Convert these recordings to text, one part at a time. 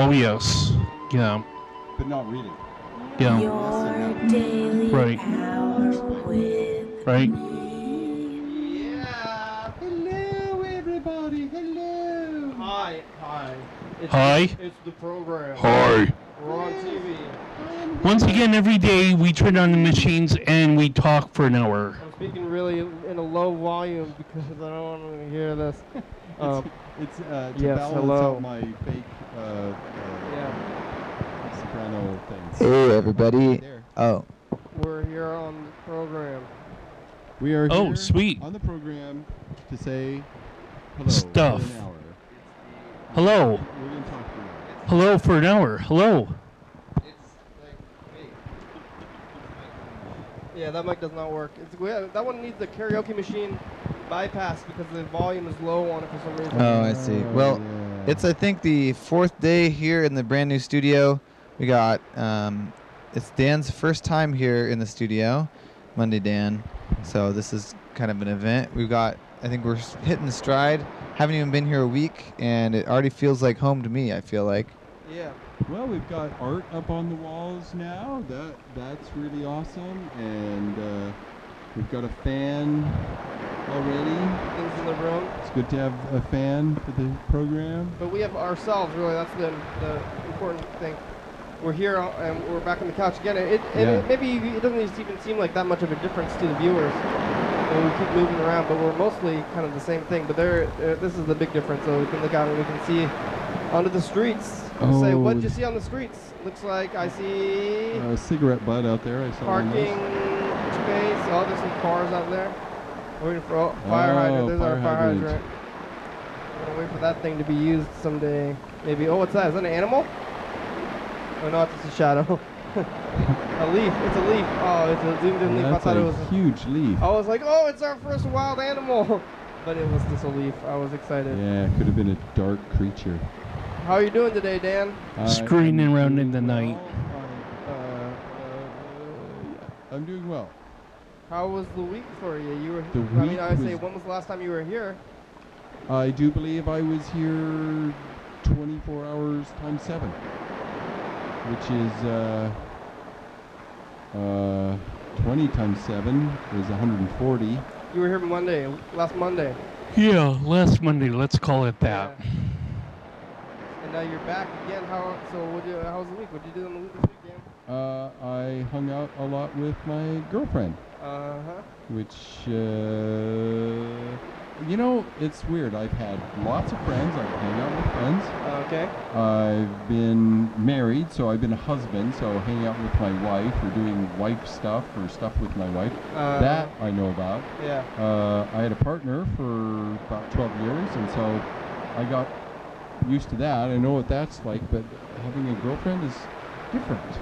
Oh yes. Yeah. but not really. Yeah. Your daily Right. hour with Right. Yeah. Hello, everybody. Hello. Hi, hi. It's Hi. It's the program. Hi. We're on TV. Once again, every day we turn on the machines and we talk for an hour. I'm speaking really in a low volume because I don't want to hear this. Um, It's uh, to Yes, balance hello. out my fake uh, uh, yeah, soprano things. Hey everybody. There. Oh, we're here on the program. We are Oh, here sweet. on the program to say hello Stuff. for an hour. Hello. We're going to talk for an hour. Hello for an hour. Hello. Yeah, that mic does not work. It's, we have, that one needs the karaoke machine bypass because the volume is low on it for some reason. oh, I see. Well, yeah. it's I think the fourth day here in the brand new studio. We got um, it's Dan's first time here in the studio, Monday Dan. So this is kind of an event. We've got I think we're hitting the stride. Haven't even been here a week, and it already feels like home to me. I feel like. Yeah. Well, we've got art up on the walls now. That that's really awesome, and uh, we've got a fan already. Things in the room. It's good to have a fan for the program. But we have ourselves, really. That's the, the important thing. We're here uh, and we're back on the couch again. It, it, Yeah. it maybe it doesn't even seem like that much of a difference to the viewers when we keep moving around, but we're mostly kind of the same thing. But there, uh, this is the big difference. So we can look out and we can see onto the streets. We'll say, Oh. what did you see on the streets? Looks like I see A cigarette butt out there. I saw parking space. Oh, there's some cars out there. Waiting for oh, fire hydrant. Oh, There's our fire fire hydrant. hydrant. We're gonna wait for that thing to be used someday. Maybe. Oh, what's that? Is that an animal? Oh no, it's just a shadow. a leaf. It's a leaf. Oh, it's a leaf. I thought a it was. A, huge leaf. I was like, oh, it's our first wild animal. But it was just a leaf. I was excited. Yeah, it could have been a dark creature. How are you doing today, Dan? I Screaming am around in the night. well. I, uh, uh, yeah, I'm doing well. How was the week for you? You were. The I mean, week I say, when was the last time you were here? I do believe I was here 24 hours times seven, which is uh, uh, 20 times seven is 140. You were here Monday, last Monday. Yeah, last Monday. Let's call it that. Yeah. And now you're back again. How? So what? You, how was the week? What did you do on the week this week, Dan? Uh, I hung out a lot with my girlfriend, Uh huh. which, uh, you know, it's weird. I've had lots of friends. I hang out with friends. Okay. I've been married, so I've been a husband, so hanging out with my wife or doing wife stuff or stuff with my wife. Uh, that I know about. Yeah. Uh, I had a partner for about 12 years, and so I got used to that. I know what that's like, but having a girlfriend is different.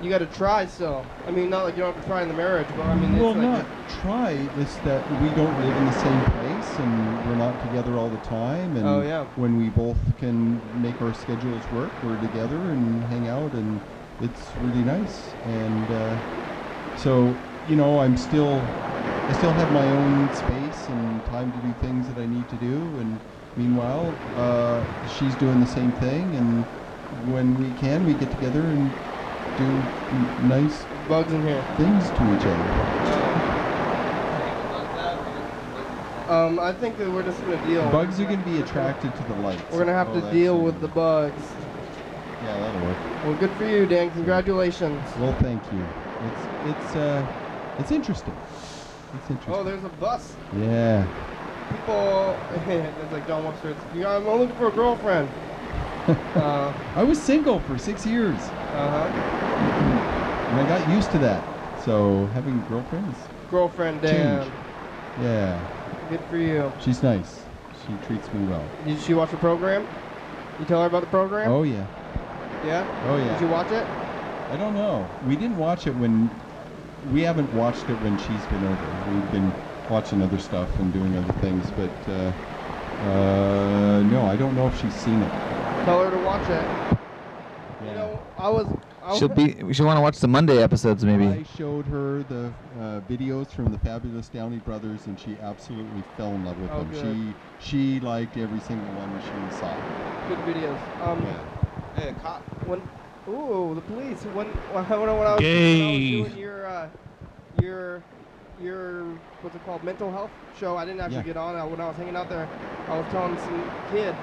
You got to try still. I mean, not like you don't have to try in the marriage, but I mean, it's well, like not try. It's that we don't live in the same place, and we're not together all the time. And Oh, yeah. when we both can make our schedules work, we're together and hang out, and it's really nice. And uh, so, you know, I'm still, I still have my own space and time to do things that I need to do. And meanwhile, uh, she's doing the same thing. And when we can, we get together and do n- nice bugs in here. things to each other. Um, I think that we're just gonna deal. Bugs are going to be attracted to the lights. We're gonna have Oh, to deal it. with the bugs. Yeah, that'll work. Well, good for you, Dan. Congratulations. Well, thank you. It's it's uh it's interesting. It's interesting. Oh, there's a bus. yeah. People, it's like John Webster. It's, "Yeah, I'm looking for a girlfriend. uh, I was single for six years, uh-huh. and I got used to that. So having a girlfriend is Girlfriend Dan. change. Yeah, Good for you. she's nice. She treats me well. Did she watch the program? You tell her about the program? Oh yeah. Yeah? Oh yeah. Did you watch it? I don't know. We didn't watch it when we haven't watched it when she's been over. We've been watching other stuff and doing other things, but uh, uh, no, I don't know if she's seen it. Tell her to watch it. You know, I was. I She'll was- be. She'll want to watch the Monday episodes maybe. I showed her the uh, videos from the Fabulous Downey Brothers, and she absolutely fell in love with Oh, them. good. She she liked every single one she saw. Good videos. Um, Yeah. a cop. when ooh the police when when, I- when I was, when I was doing your uh, your your what's it called mental health show I didn't actually Yeah. get on I, when I was hanging out there I was telling some kid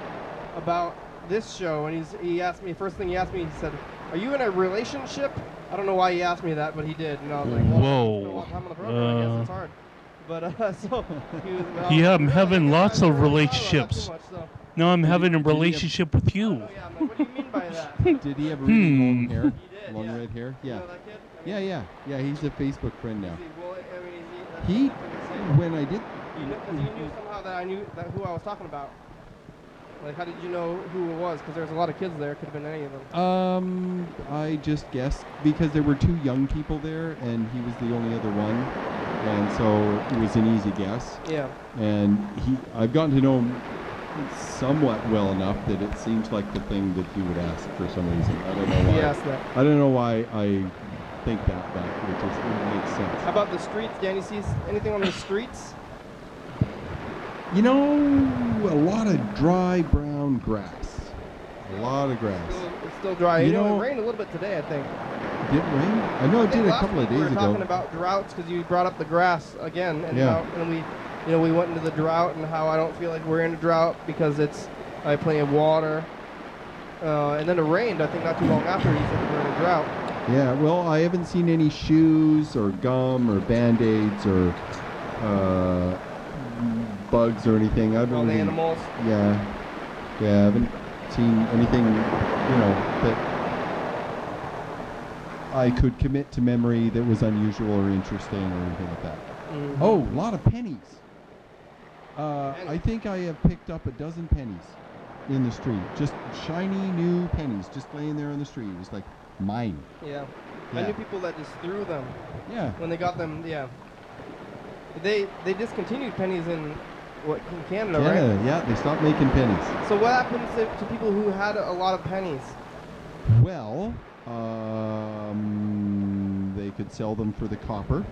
about this show and he's he asked me first thing he asked me he said are you in a relationship I don't know why he asked me that but he did and I was like well, Whoa. it's been a long time on the program I guess Uh. it's hard but uh, so he was I Yeah, I'm having I lots of thought about that relationships. too much, so- Now I'm having a did he have- relationship with you. Oh, yeah, like, what do you mean by that? Did he have really long Hmm. hair? He did, long yeah. red hair? You Yeah. know that kid? I Yeah, mean, yeah. Yeah, he's a Facebook friend now. He- well, I mean, is he, that's He, nothing to say. when I did, You knew, 'cause you knew somehow that I knew that who I was talking about. Like, how did you know who it was? Because there was a lot of kids there. Could have been any of them. um, I just guessed because there were two young people there, and he was the only other one, and so it was an easy guess. Yeah. And he, I've gotten to know him somewhat well enough that it seems like the thing that he would ask for some reason. I don't know why. He asked that. I don't know why I think that, but it just it makes sense. How about the streets? Danny sees anything on the streets? You know, a lot of dry brown grass. A lot of grass. Still, it's still dry. You You, know, know- it rained a little bit today. I think. Did it rain? I know it did a couple of days we were ago. talking about droughts because you brought up the grass again, and Yeah. how, and we, you know, we went into the drought and how I don't feel like we're in a drought because it's I have plenty of water. Uh, and then it rained. I think not too long after you said we were in a drought. Yeah, well, I haven't seen any shoes or gum or band-aids or uh, bugs or anything. I've All the really- animals. Yeah, yeah, I haven't seen anything, you know, that I could commit to memory that was unusual or interesting or anything like that. Mhm. Oh, a lot of pennies. Uh, I think I have picked up a dozen pennies in the street. Just shiny new pennies, just laying there on the street. It was like mine. Yeah. I knew people that just threw them Yeah. when they got them. Yeah. They they discontinued pennies in what in Canada, Canada, right? yeah, they stopped making pennies. So what happens to, to people who had a lot of pennies? Well, um, they could sell them for the copper.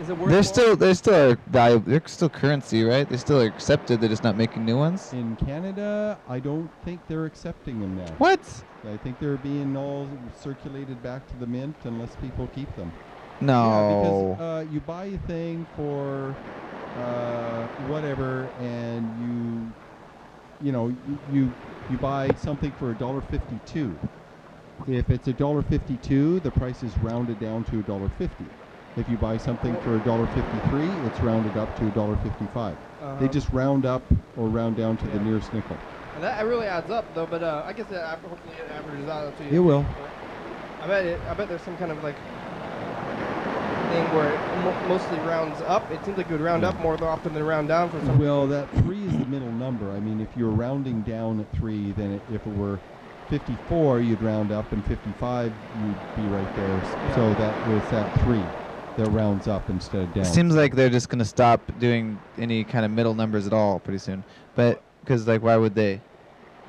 Is it worth They're still they're still valuable. They're still currency, right? They're still accepted. They're just not making new ones. In Canada, I don't think they're accepting them now. What? I think they're being all circulated back to the mint unless people keep them. No. Yeah, because uh, you buy a thing for uh, whatever, and you, you know, you, you you buy something for a dollar fifty-two. If it's a dollar fifty-two, the price is rounded down to a dollar fifty. If you buy something for a dollar fifty-three, it's rounded up to a dollar fifty-five. Uh-huh. They just round up or round down to the nearest nickel. And that really adds up, though. But uh, I guess it, hopefully it averages out to you. It will. I bet it. I bet there's some kind of like thing where it mo- mostly rounds up. It seems like it would round Yeah. up more often than round down for some. Well, that three is the middle number. I mean, if you're rounding down at three, then it, if it were 54, you'd round up, and 55, you'd be right there. S- So that was that three that rounds up instead of down. Seems like they're just gonna stop doing any kind of middle numbers at all pretty soon. But because like, why would they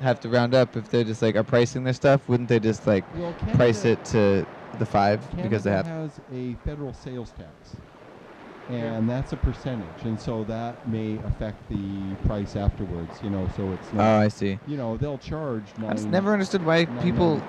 have to round up if they're just like are pricing their stuff? Wouldn't they just like well, price it to the five because they Canada have? has a federal sales tax, and that's a percentage, and so that may affect the price afterwards. You know, so it's not, Oh. I see. you know, they'll charge. I just never understood why people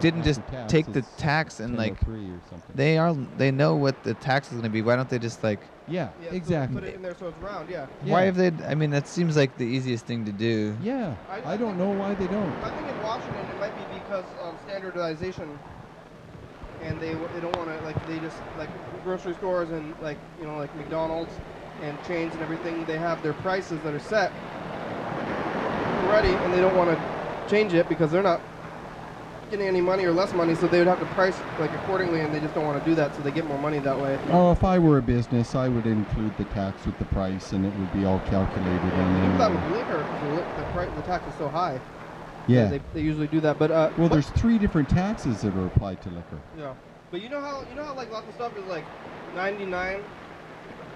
didn't just tax, take the tax and oh like 10.03 or they are they know what the tax is going to be. Why don't they just like yeah, Yeah, so exactly. put it in there so it's round. Yeah. why have they? I mean, that seems like the easiest thing to do. Yeah, I- I, I don't know why they don't. I think in Washington it might be because of standardization, and they they don't want to like they just like grocery stores and like you know like McDonald's and chains and everything. They have their prices that are set already, and they don't want to change it because they're not getting any money or less money, so they would have to price like accordingly, and they just don't want to do that, so they get more money that way. Oh, if I were a business, I would include the tax with the price, and it would be all calculated. And then, would liquor because the, the, pri- the tax is so high. Yeah. They, they usually do that, but uh, well, there's three different taxes that are applied to liquor. Yeah, but you know how you know how like lots of stuff is like 99,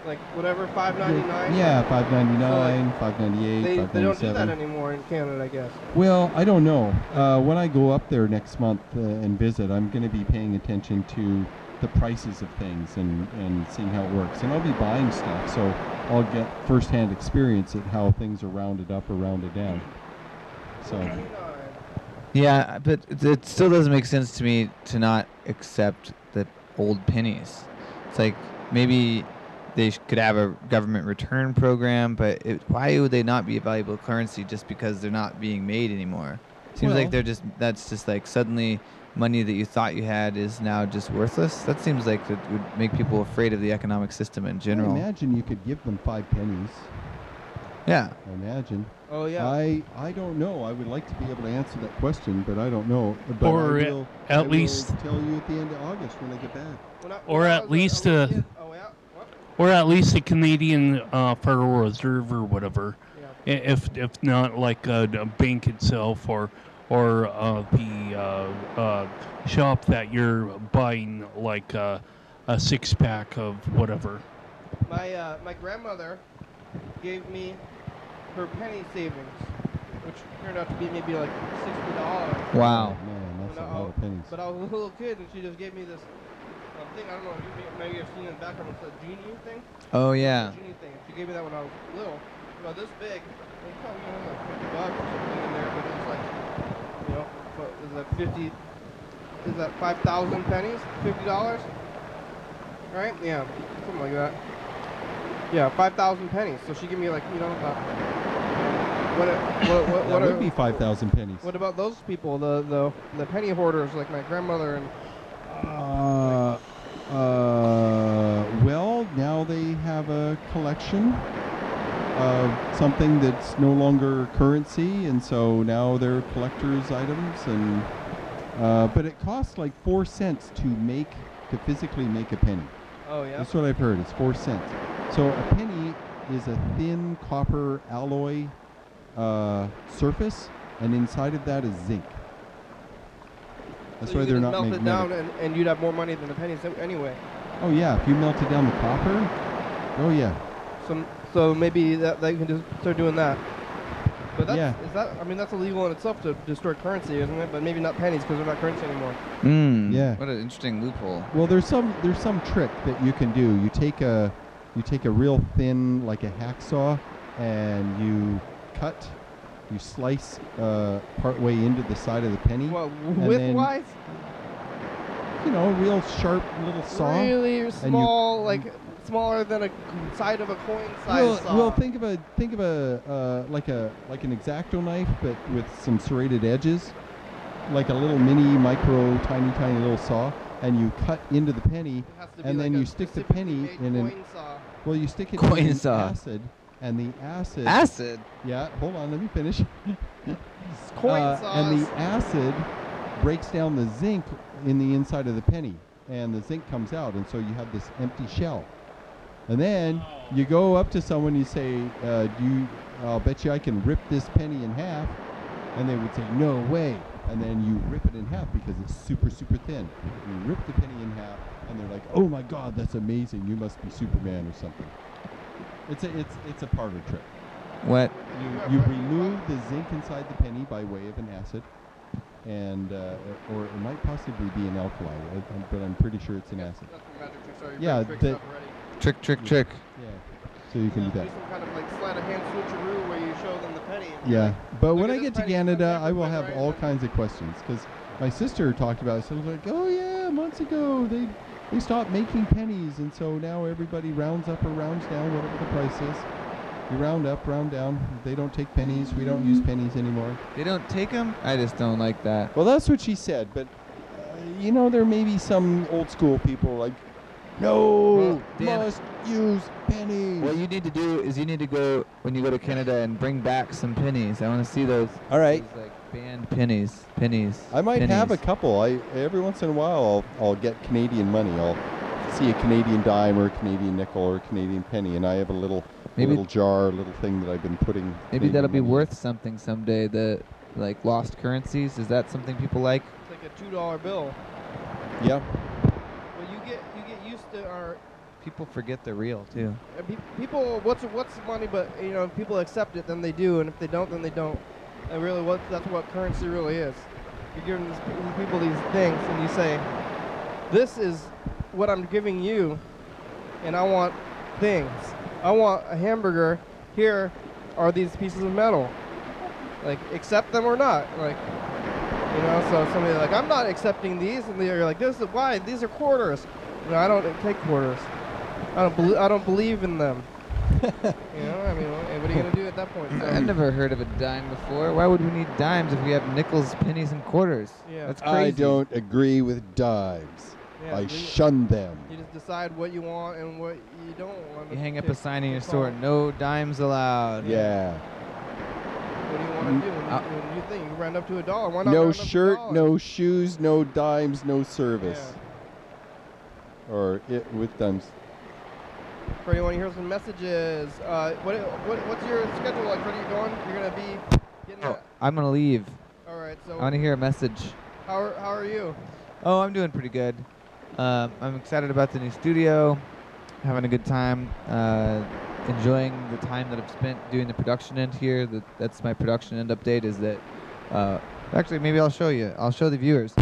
like whatever 599. Yeah, five ninety nine, five ninety eight, They, five they don't do that anymore in Canada, I guess. Well, I don't know. Uh, when I go up there next month uh, and visit, I'm going to be paying attention to the prices of things and, and seeing how it works. And I'll be buying stuff, so I'll get firsthand experience at how things are rounded up or rounded down. So, 99. Yeah, but it- still doesn't make sense to me to not accept the old pennies. It's like maybe they sh- could have a government return program, but it, why would they not be a valuable currency just because they're not being made anymore? Seems Well- like they're just that's just like suddenly money that you thought you had is now just worthless. That seems like it would make people afraid of the economic system in general. I imagine you could give them five pennies. Yeah. I imagine. Oh yeah. I I don't know. I would like to be able to answer that question, but I don't know. But Or I at- will, at I will least- tell you at the end of August when I get back. When I- or when I at was least, a, uh, kid- Oh yeah. Or at least a Canadian uh, Federal Reserve or whatever. Yeah. If if not like a, a bank itself or or uh, the uh, uh, shop that you're buying like uh, a six pack of whatever. My uh, my grandmother gave me her penny savings, which turned out to be maybe like sixty dollars. Wow. Oh, man, that's When a I- lot of pennies. But I was a little kid, and she just gave me this uh, thing. I don't know. You may- maybe you've seen in the background. It's a genie thing. Oh yeah. Genie thing. She gave me that when I was little. About this big. It probably only like fifty bucks or something in there, but it was like, you know, what, is that fifty? Is that five thousand pennies? Fifty dollars? Right? Yeah, something like that. Yeah, five thousand pennies. So she gave me like, you know, about. What? What? What? that what, would are- be five thousand pennies. what about those people? The the the penny hoarders like my grandmother and Uh, uh, well, now they have a collection of something that's no longer currency, and so now they're collector's items. And uh, but it costs like four cents to make to physically make a penny. oh yeah. That's what I've heard. It's four cents. So a penny is a thin copper alloy uh, surface, and inside of that is zinc. That's so why they're not melt it down and, and you'd have more money than the pennies anyway. Oh yeah, if you melted down the copper. Oh yeah. So so maybe that they can just start doing that. But that's, Yeah. is that I mean that's illegal in itself to distort currency, isn't it? But maybe not pennies because they're not currency anymore. Mm. Yeah. What an interesting loophole. Well, there's some there's some trick that you can do. You take a you take a real thin like a hacksaw, and you cut, you slice uh, part way into the side of the penny. Well, width wise, You know, a real sharp little saw. really small, like smaller than a side of a coin size Well, saw. well, think of a think of a uh, like a like an exacto knife, but with some serrated edges, like a little mini, micro, tiny, tiny little saw, and you cut into the penny. It has to be and like then a you stick the penny made in an coin saw. well, you stick it Coin in saw. acid, and the acid. Acid. Yeah, hold on, let me finish. Uh, and the acid breaks down the zinc in the inside of the penny, and the zinc comes out, and so you have this empty shell. And then you go up to someone, you say, uh, "Do you? I'll bet you I can rip this penny in half," and they would say, "No way." And then you rip it in half because it's super, super thin. You rip the penny in half, and they're like, "Oh my God, that's amazing! You must be Superman or something." It's a, it's, it's a parlor trick. What? You, you remove the zinc inside the penny by way of an acid, and uh, or it might possibly be an alkali, but I'm pretty sure it's an acid. That's what magic tricks are. You're Yeah, the- up already. Trick, trick, trick. Yeah. So you can do Do that. kind of like sleight of hand switcheroo where you show them the penny. Yeah, like, but when I get to penny, it's my Canada, I will have right all kinds of questions because my sister talked about it. So I was like, oh yeah, months ago they they stopped making pennies, and so now everybody rounds up or rounds down, whatever the price is. You round up, round down. They don't take pennies. We don't use pennies anymore. They don't take them? I just don't like that. Well, that's what she said, but uh, you know, there may be some old school people like, no, Well, Dan- must use pennies. What you need to do is you need to go when you go to Canada and bring back some pennies. I want to see those. All right. those, like banned pennies. Pennies. I might have a couple. I every once in a while I'll I'll get Canadian money. I'll see a Canadian dime or a Canadian nickel or a Canadian penny, and I have a little Maybe- a little jar, a little thing that I've been putting. Maybe Canadian that'll be money in. worth something someday. The like lost currencies. Is that something people like? It's like a two dollar bill. Yeah. Well, you get you get used to our People forget they're real too. people. What's what's money? But you know, if people accept it, then they do, and if they don't, then they don't. And really, what that's what currency really is. You're giving these, people these things, and you say, "This is what I'm giving you, and I want things. I want a hamburger. Here are these pieces of metal. Like, accept them or not. Like, You know, so somebody like, I'm not accepting these, and they're like, this is why these are quarters. You know, I don't take quarters. I don't I don't believe in them. you know, I mean, what what are you gonna do at that point? So, I've never heard of a dime before. Why would we need dimes if we have nickels, pennies, and quarters? Yeah. That's crazy. I don't agree with dimes. yeah, I shun them. You just decide what you want and what you don't want. You hang up a sign in your store, no dimes allowed. Yeah. What do you want Mm, to do when you, uh, when you think you round up to a dollar? Why not No round up to shirt, no shoes, no dimes, no service. Or it with dimes. Want to hear some messages? Uh, what, what what's your schedule like? Freddie, you going? You're gonna be getting. Oh, a- I'm gonna leave. all right. So I want to hear a message. how are, how are you? Oh, I'm doing pretty good. Um, I'm excited about the new studio, having a good time, uh, enjoying the time that I've spent doing the production end here. That that's my production end update. Is that uh, actually maybe I'll show you. I'll show the viewers.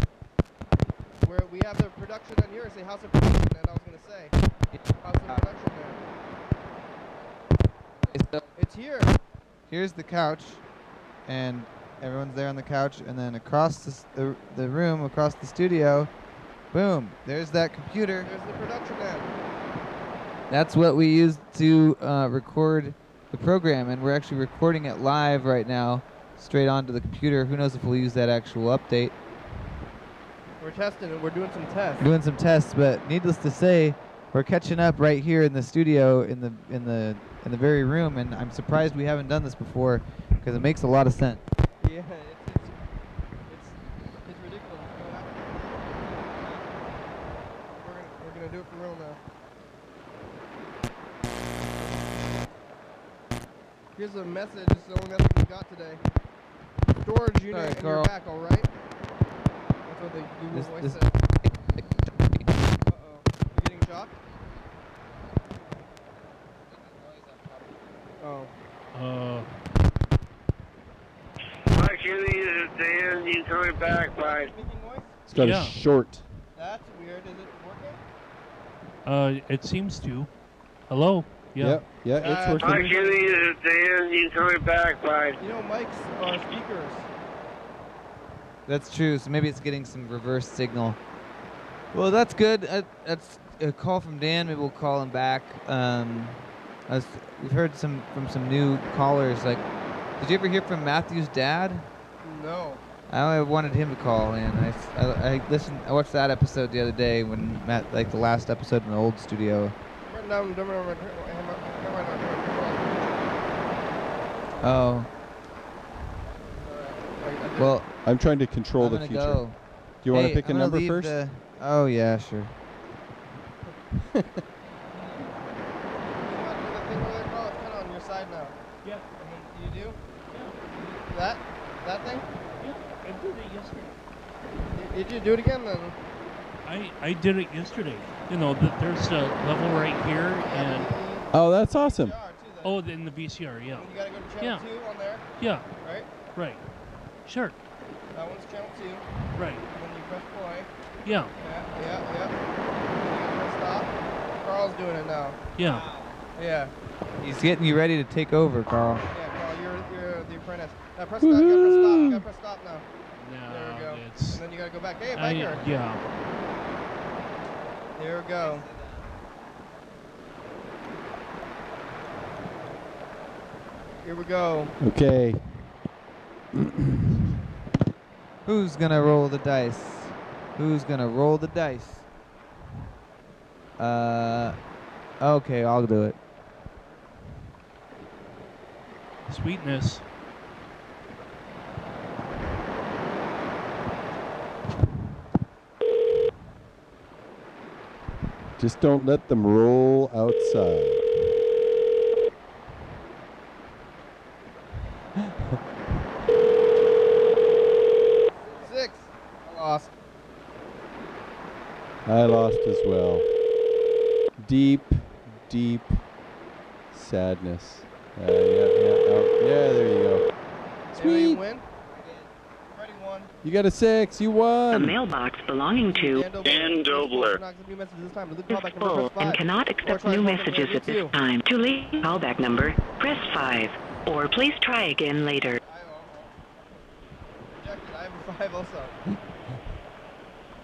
Where we have the production in here. Say House of Production. And I was gonna say House of Production. There. It's here. Here's the couch, and everyone's there on the couch, and then across the, the, the room, across the studio, boom, there's that computer. There's the production end. That's what we use to uh, record the program, and we're actually recording it live right now, straight onto the computer. Who knows if we'll use that actual update? We're testing it. We're doing some tests. Doing some tests, but needless to say, we're catching up right here in the studio, in the in the in the very room, and I'm surprised we haven't done this before, because it makes a lot of sense. Yeah, it's, it's, it's, it's ridiculous. We're gonna, we're gonna do it for real now. Here's a message. It's the only message we got today. Storage unit Sorry, in Carl. your back, all right? That's what the Google This- Voice this- said. Uh-oh. You getting shocked? Oh. Uh, Hi, Kenny. This is Dan. You coming back by Speaking voice? It's got Yeah. a short. That's weird. Is it working? uh, it seems to. Hello. Yeah. Yep. Yeah, Uh, it's Hi, working. Kenny. This is Dan. You coming back by You know, mics are speakers. That's true. So maybe it's getting some reverse signal. Well, that's good. Uh, that's a call from Dan. Maybe we'll call him back. Um, was, we've heard some from some new callers. Like, did you ever hear from Matthew's dad? No. I wanted him to call in. I listened. I watched that episode the other day when Matt, like the last episode in the old studio. Right now, I'm doing it. Oh, well, I'm trying to control I'm the future. go. Do you want to pick I'm a number first? the- oh yeah, sure. The thing over there, Carl, it's kind of on your side now. Yeah. I you do? That? That thing? Yeah. I did it yesterday. Y- Did you do it again then? I, I did it yesterday. You know, th- there's a level right here, and Oh, that's awesome. oh, in the VCR, yeah, You gotta go to channel Yeah. 2 on there, yeah, right? right, sure, That one's channel 2. right, And then you press play. yeah, Yeah, yeah, yeah. You stop. Carl's doing it now. yeah. Yeah. He's getting you ready to take over, Carl. Yeah, Carl, you're, you're the apprentice. Now press stop. You gotta press stop. You gotta press stop now. There we go. it's And then you gotta go back. Hey, I, biker. yeah. There we go. Here we go. Okay. Who's gonna roll the dice? Who's gonna roll the dice? Uh, okay, I'll do it. Sweetness. Just don't let them roll outside. Six. I lost. I lost as well. Deep, deep sadness. Uh, yeah, yeah, oh, yeah. There you go. Sweet. win? Freddie won. You got a six. You The won. mailbox belonging to Dan Dobler. Dan Dobler. Not accept new messages this time. Leave is full and cannot accept new messages at this time. To leave callback number, press 5. Or please try again later. I. Rejected. I have a drive also.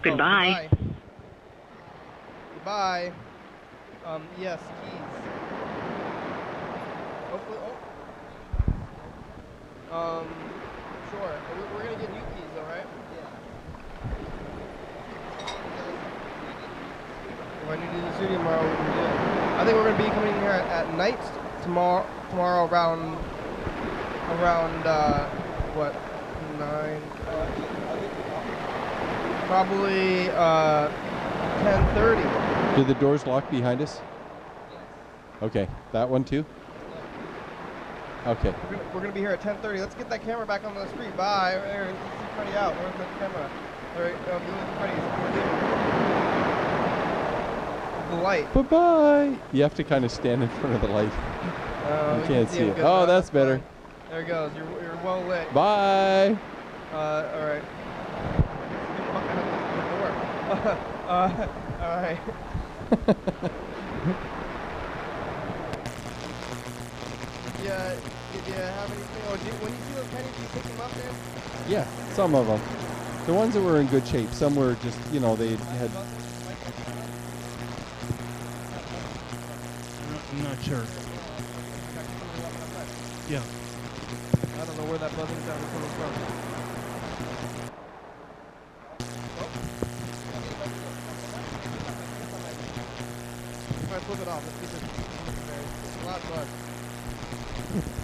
Goodbye. Oh, goodbye. Goodbye. Um, yes, keys. Hopefully, oh. Um, sure. We're, we're gonna get new keys, though, right? If I need to do the studio tomorrow, we can do it. I think we're gonna be coming in here at, at night tomorrow. Tomorrow around around uh, what nine? Probably uh, ten thirty. Do the doors lock behind us? Okay, that one too? Okay. We're gonna, we're gonna be here at 10:30. Let's get that camera back on the street. Bye. Let's see Freddie out. Where's the camera? All right, um, you look at Freddie's. The light. Bye bye. You have to kind of stand in front of the light. Uh, You can't can see it. Oh, that's better. There it goes. You're, you're well lit. Bye. Uh, all right. Get the fuck out of the door. uh, all right. Yeah. Did you have anything? Oh, did, when you see those pennies, you pick them up, man? Yeah, some of them. The ones that were in good shape. Some were just, you know, they had. I'm not sure. Yeah. I don't know where that buzzing sound is coming from. If flip it off, let's keep it's a loud buzz.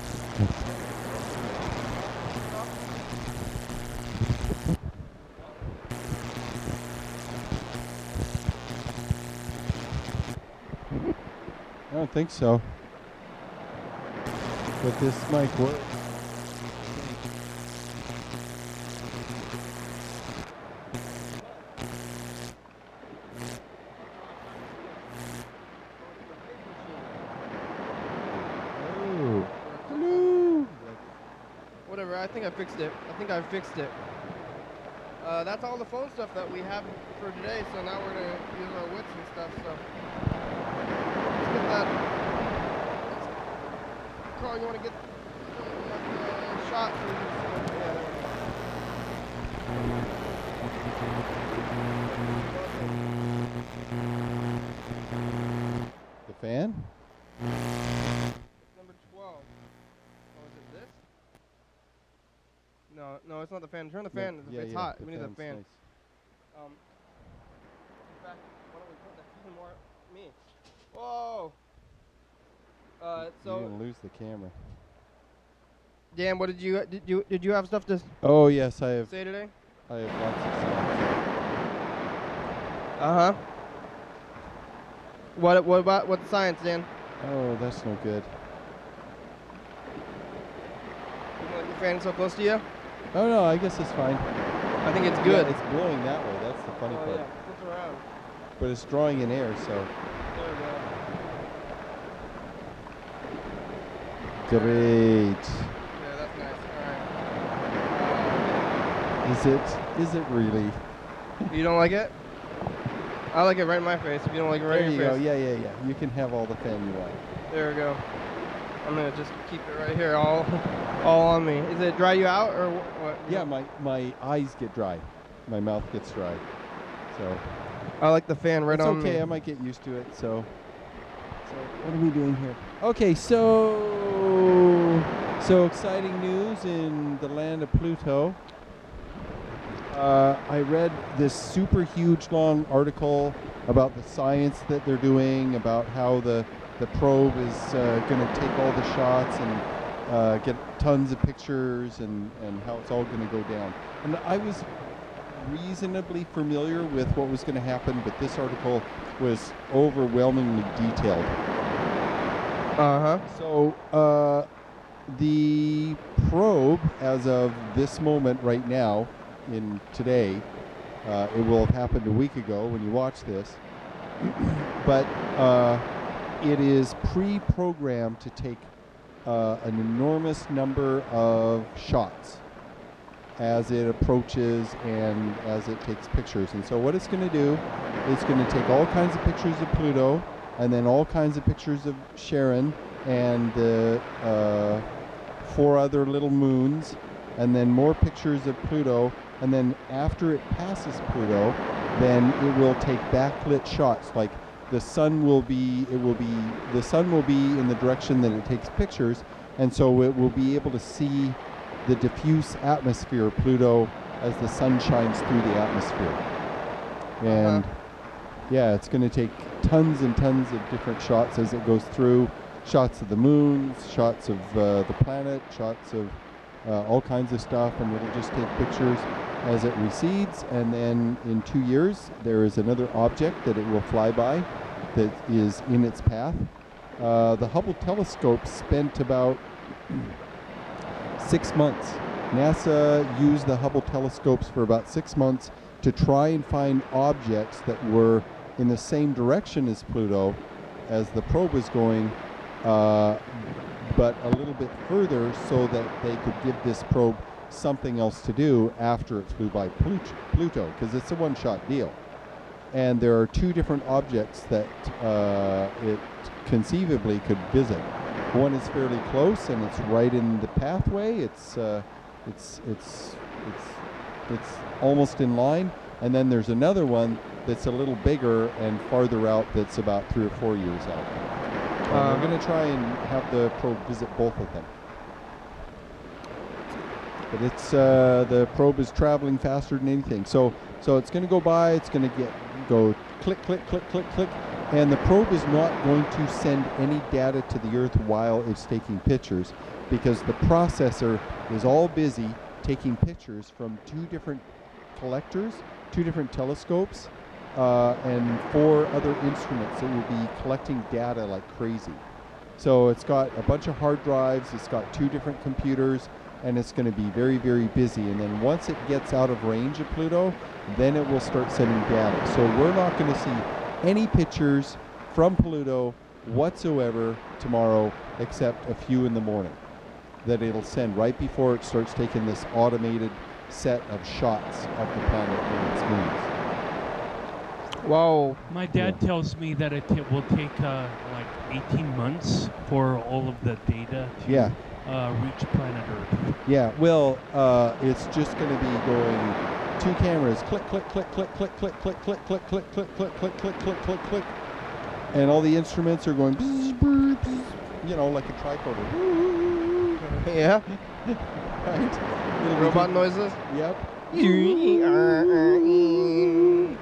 Think so. But this mic works. Whatever, I think I fixed it. I think I fixed it. Uh, that's all the phone stuff that we have for today, so now we're gonna use our wits and stuff, so. Let's get that. Carl, you wanna get uh, shot so we can see what- yeah, there we go. The fan? Number 12. Oh, is it this? No, no, it's not the fan. Turn the fan. It's- Yeah, it's yeah, hot. the we need the fan. nice. Um, in fact, why don't we put that even more me? Whoa. Uh, so gonna lose the camera. Dan, what did you did you did you have stuff to Oh yes, I have. say today? I have lots of sounds. Uh huh. What what about what's science, Dan? Oh, that's no good. You want your fan so close to you? Oh no, I guess it's fine. I think it's Yeah, good. it's blowing that way. That's the funny oh part. yeah, flip around. But it's drawing in air, so There we go. Great. Yeah, that's nice. Is it? Is it really? You don't like it? I like it right in my face. If you don't like it right There in you your go. face. Yeah, yeah, yeah. You can have all the fan you want. There we go. I'm gonna just keep it right here, all, all on me. Is it dry you out or what? Yeah, my my eyes get dry. My mouth gets dry. So I like the fan right on it's on okay. me. I might get used to it. So, so what are we doing here? Okay, so so exciting news in the land of Pluto. Uh, I read this super huge long article about the science that they're doing, about how the the probe is uh, going to take all the shots and uh, get tons of pictures and, and how it's all going to go down. And I was reasonably familiar with what was going to happen, but this article was overwhelmingly detailed. Uh huh. So uh, the probe, as of this moment right now, in today, uh, it will have happened a week ago when you watch this, but uh, it is pre-programmed to take uh, an enormous number of shots as it approaches and as it takes pictures. And so what it's going to do, it's going to take all kinds of pictures of Pluto and then all kinds of pictures of Charon and the uh, four other little moons and then more pictures of Pluto and then after it passes Pluto, then it will take backlit shots. Like the sun will be, it will be, the sun will be in the direction that it takes pictures, and so it will be able to see the diffuse atmosphere of Pluto as the sun shines through the atmosphere. And yeah, it's going to take tons and tons of different shots as it goes through shots of the moon, shots of uh, the planet, shots of uh, all kinds of stuff, and it'll just take pictures as it recedes. And then in two years, there is another object that it will fly by that is in its path. Uh, the Hubble telescope spent about six months. NASA used the Hubble telescopes for about six months to try and find objects that were in the same direction as Pluto as the probe was going, uh, but a little bit further so that they could give this probe something else to do after it flew by Pluto, because it's a one shot deal. And there are two different objects that uh, it conceivably could visit. One is fairly close and it's right in the pathway. It's uh, it's it's it's it's almost in line. And then there's another one that's a little bigger and farther out. That's about three or four years out. And Uh, we're going to try and have the probe visit both of them. But it's uh, the probe is traveling faster than anything. So so it's going to go by. It's going to get go click click click click click, and the probe is not going to send any data to the Earth while it's taking pictures, because the processor is all busy taking pictures from two different collectors, two different telescopes, uh, and four other instruments that will be collecting data like crazy. So it's got a bunch of hard drives, it's got two different computers, and it's going to be very, very busy. And then once it gets out of range of Pluto, then it will start sending data. So we're not going to see any pictures from Pluto whatsoever tomorrow except a few in the morning that it'll send right before it starts taking this automated set of shots of the planet and its moons. Wow. My dad tells me that it t- will take uh, like 18 months for all of the data to Yeah. uh, reach planet Earth. Yeah, well, uh, it's just going to be going two cameras, click, click, click, click, click, click, click, click, click, click, click, click, click, click, click, click, click, and all the instruments are going, bzz, brr, bzz, you know, like a tricorder. Yeah. Right? It'll Robot noises. Yep.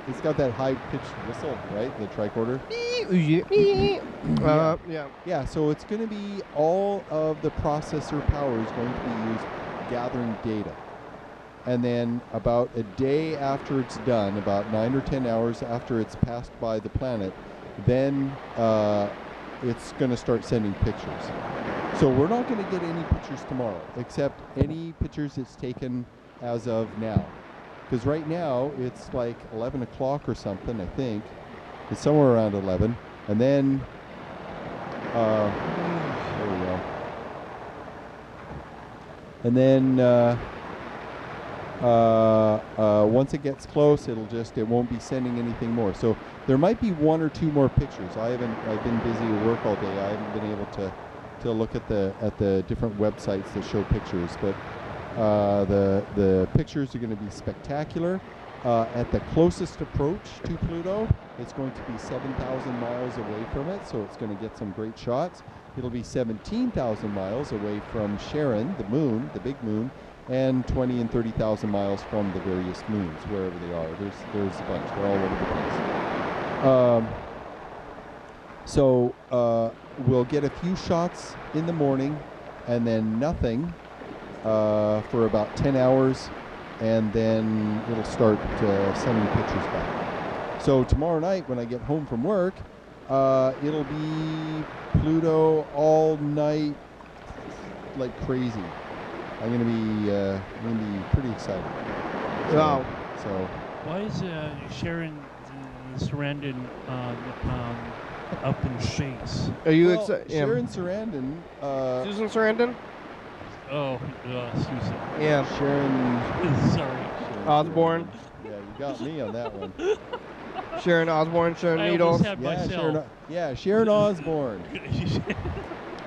It's got that high-pitched whistle, right? The tricorder. Uh, yeah. Yeah, so it's going to be all of the processor power is going to be used gathering data. And then about a day after it's done, about nine or ten hours after it's passed by the planet, then uh, it's going to start sending pictures. So we're not going to get any pictures tomorrow, except any pictures it's taken as of now. Because right now it's like 11 o'clock or something, I think. It's somewhere around 11. And then uh, there we go. And then uh, uh, uh, once it gets close, it'll just it won't be sending anything more. So there might be one or two more pictures. I haven't. I've been busy at work all day. I haven't been able to to look at the at the different websites that show pictures. But uh, the the pictures are going to be spectacular. Uh, at the closest approach to Pluto, it's going to be 7,000 miles away from it, so it's going to get some great shots. It'll be 17,000 miles away from Charon, the moon, the big moon, and 20 and 30,000 miles from the various moons, wherever they are. There's there's a bunch. They're all over the place. Um, so uh, we'll get a few shots in the morning, and then nothing uh, for about 10 hours, and then it'll start uh, sending pictures back. So tomorrow night, when I get home from work, uh, it'll be Pluto all night, like crazy. I'm gonna be, uh, I'm gonna be pretty excited. So- Wow. So Why is uh, Sharon uh, Sarandon um, um, up in space? Are you well, excited? Yeah. Sharon Sarandon, uh, Susan Sarandon? Oh, uh, Susan. Yeah. Sharon, Sorry. Sharon Osbourne. Yeah, you got me on that one. Sharon Osbourne, Sharon I Needles, had Yeah, myself. Sharon, O- yeah, Sharon Osbourne.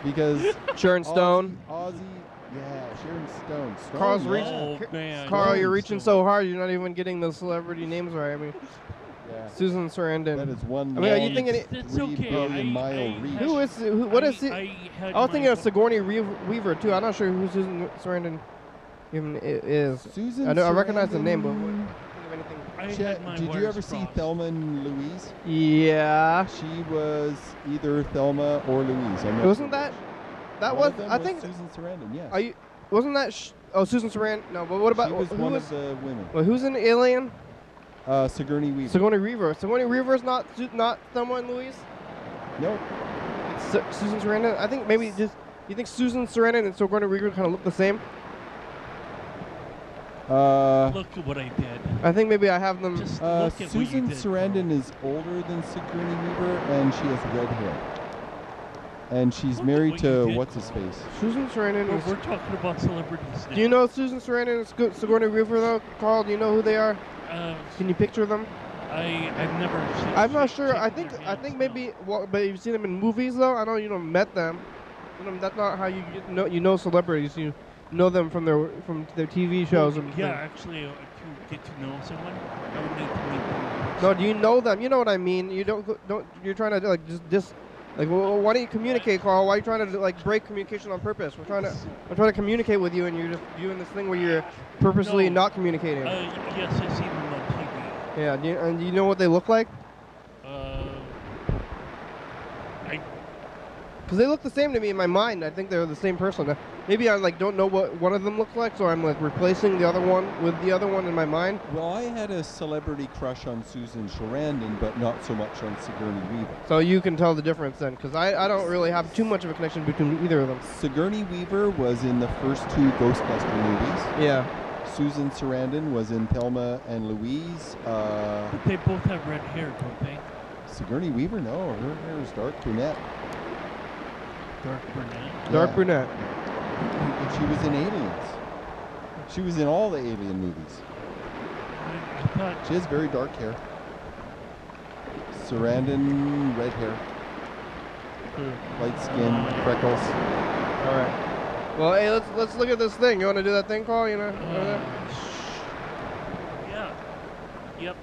Because Sharon Stone. Ozzy, Yeah, Sharon Stone. Stone Carl's yeah. reaching. Oh, man. Carl, you're Stone, reaching so hard. You're not even getting the celebrity names right. I mean, Yeah. Susan Sarandon. That is one. I mean, are you thinking it- It's three okay. billion I- mile I reach. Who is who? What I, is it? I, I, was thinking of Sigourney Weaver too. I'm not sure who Susan Sarandon even is. Susan. I know I recognize the name, but what, I can't think of anything. Chet, did you wires ever see. Thelma and Louise? Yeah. She was either Thelma or Louise. I'm not Wasn't sure that? That One was. of them I think. Susan Sarandon. Yes. Are you? Wasn't that? Sh- oh, Susan Sarandon. No, but what about She was who one was? of the women. well, who's in Alien? Uh, Sigourney Weaver. Sigourney Weaver. Sigourney Weaver's not Su- not Thelma and Louise. nope. It's Su- Susan Sarandon. I think maybe just. You think Susan Sarandon and Sigourney Weaver kind of look the same? Uh, Look at what I did. I think maybe I have them. Just uh, look at what you Susan did, Sarandon Carl. is older than Sigourney Weaver, and she has red hair. And she's Look at married what you to did, what's his face? Susan Sarandon We're, is. we're talking about celebrities now. Do you know Susan Sarandon and Sco- Sigourney Weaver though? Carl, do you know who they are? Uh, Can you picture them? I I've never. Seen, I'm not sure. I think I think hands, maybe. Well, but you've seen them in movies though. I know you don't met them. You know, that's not how you get know you know celebrities. You know them from their from their TV shows Well, and yeah, things. actually, uh, to get to know someone, I would need to meet them. No, do you know them? You know what I mean. You don't go- don't. You're trying to like just dis. Like, well, why don't you communicate, Carl? Why are you trying to like break communication on purpose? We're trying to, we're trying to communicate with you, and you're just doing this thing where you're purposely No. not communicating. Uh, yes, I see them on TV. yeah, and do you know what they look like? Uh, I Because they look the same to me in my mind. I think they're the same person. Uh, Maybe I like don't know what one of them looks like, so I'm like replacing the other one with the other one in my mind. Well, I had a celebrity crush on Susan Sarandon, but not so much on Sigourney Weaver. So you can tell the difference then, because I, I don't really have too much of a connection between either of them. Sigourney Weaver was in the first two Ghostbuster movies. Yeah. Susan Sarandon was in Thelma and Louise. Uh, but they both have red hair, don't they? Sigourney Weaver, no, her hair is dark brunette. Dark brunette. Dark Yeah. brunette. And she was in Aliens. She was in all the Alien movies. I, I thought She has very dark hair. Sarandon, red hair, light skin, freckles. All right. Well, hey, let's let's look at this thing. You want to do that thing, Paul? You know? over there? Uh, yeah. Yep.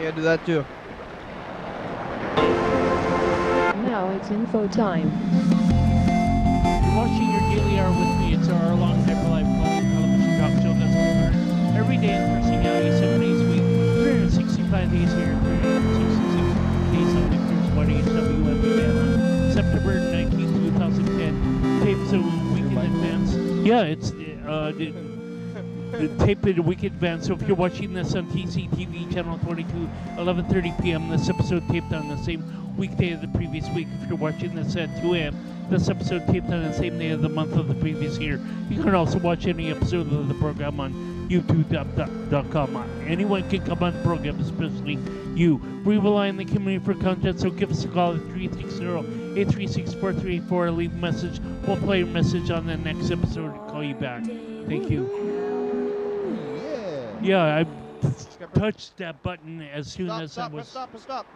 Yeah, do that too. Now it's info time. You're watching your daily hour with me. It's our long television talk show that's every day in personality, seven days a week, 365 days a year, 366 days on on September 19, 2010. Tapes a week in advance. Yeah, it's uh, the, the tape a week in advance. So if you're watching this on TCTV channel 22, 11:30 p.m., this episode taped on the same weekday of the previous week. If you're watching this at 2 a.m., this episode taped on the same day of the month of the previous year. You can also watch any episode of the program on YouTube.com. Anyone can come on the program, especially you. We rely on the community for content, so give us a call at 360-836-4384. Leave a message. We'll play your message on the next episode and call you back. Thank you. Yeah. I touched that button as soon Stop! as Stop! I was. Stop! Stop!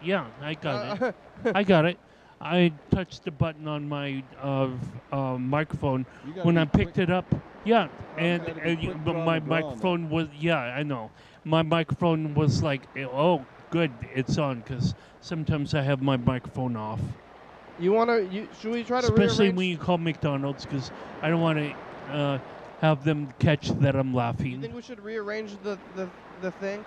Yeah, I got it. Uh, I got it. I touched the button on my uh, uh, microphone when I picked quick. it up. Yeah, and, and you- but my the draw on microphone was yeah, I know. My microphone was like, oh, good, it's on because sometimes I have my microphone off, you want to? You should we try to especially when you call McDonald's because I don't want to uh, have them catch that I'm laughing. you think we should rearrange the the, the thing?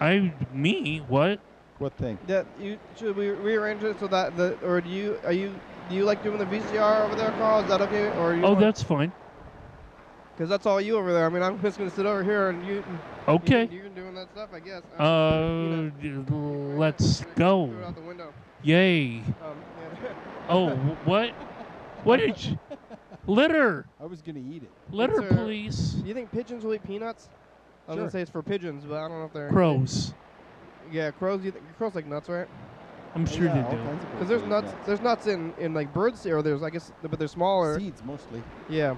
I me what? What thing? That you should we rearrange it so that the or do you are you do you like doing the VCR over there, Carl? Is that okay? Or you Oh, that's fine. because that's all you over there. I mean, I'm just gonna sit over here and you. Okay. You, are doing that stuff, I guess. Uh, let's go. Throw it out the window. Yay. Um, yeah. Oh, what? What did you? Litter. I was gonna eat it. Litter, It's, uh, please. Do you think pigeons will eat peanuts? I was Sure. gonna say it's for pigeons, but I don't know if they're Crows. Yeah, crows. You think crows like nuts, right? I'm Oh, sure yeah, they all do. kinds of Because there's birds nuts. There's nuts in in like birds, or there's I guess, but they're smaller. Seeds mostly. Yeah.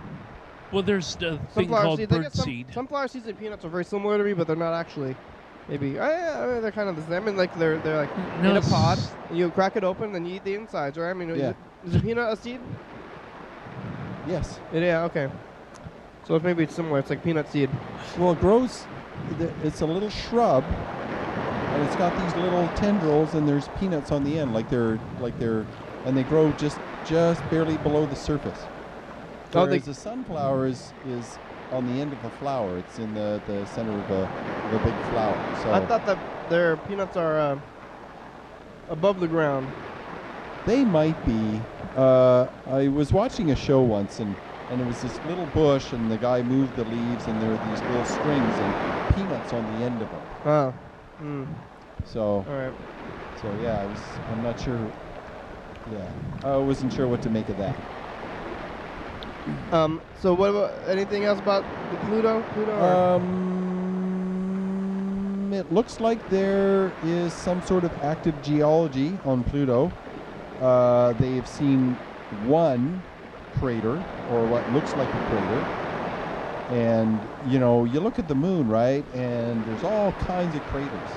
Well, there's a thing Sunflower called seeds. I bird some, seed. Sunflower seeds and peanuts are very similar to me, but they're not actually. Maybe uh, yeah, they're kind of the same. I mean, like they're they're like No, in a pod. You crack it open, then you eat the insides, right? I mean, is, Yeah. it, is a peanut a seed? Yes. It, yeah. Okay. So it's maybe it's similar. It's like peanut seed. Well, it grows. It's a little shrub, and it's got these little tendrils, and there's peanuts on the end, like they're like they're, and they grow just just barely below the surface. Oh, Whereas the sunflower is is on the end of a flower. It's in the, the center of a, of a big flower. So I thought that their peanuts are uh, above the ground. They might be. Uh, I was watching a show once, and, and it was this little bush, and the guy moved the leaves, and there were these little strings and peanuts on the end of them. Oh. Hmm. So, All right. so yeah, I was. I'm not sure. Yeah, I wasn't sure what to make of that. Um. So what about anything else about the Pluto? Pluto. Um, it looks like there is some sort of active geology on Pluto. Uh, they've seen one crater, or what looks like a crater. And, you know, you look at the moon, right? And there's all kinds of craters.